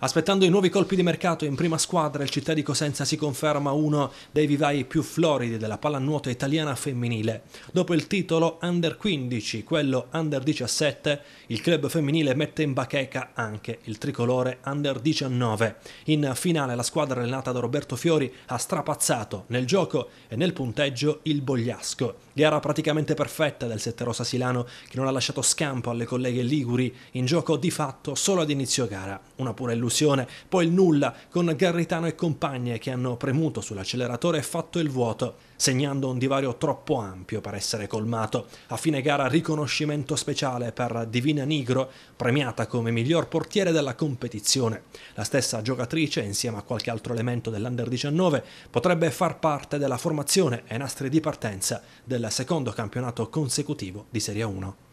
Aspettando i nuovi colpi di mercato in prima squadra, il Città di Cosenza si conferma uno dei vivai più floridi della pallanuoto italiana femminile. Dopo il titolo Under 15, quello Under 17, il club femminile mette in bacheca anche il tricolore Under 19. In finale la squadra allenata da Roberto Fiori ha strapazzato nel gioco e nel punteggio il Bogliasco. Gara praticamente perfetta del Setterosa Silano che non ha lasciato scampo alle colleghe Liguri in gioco di fatto solo ad inizio gara. Una pura illusione, poi il nulla con Garritano e compagne che hanno premuto sull'acceleratore e fatto il vuoto, segnando un divario troppo ampio per essere colmato. A fine gara riconoscimento speciale per Divina Nigro, premiata come miglior portiere della competizione. La stessa giocatrice, insieme a qualche altro elemento dell'Under 19, potrebbe far parte della formazione e nastri di partenza del secondo campionato consecutivo di Serie 1.